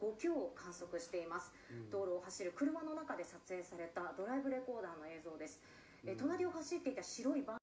度5強を観測しています、道路を走る車の中で撮影されたドライブレコーダーの映像です、えー隣を走っていた白いバン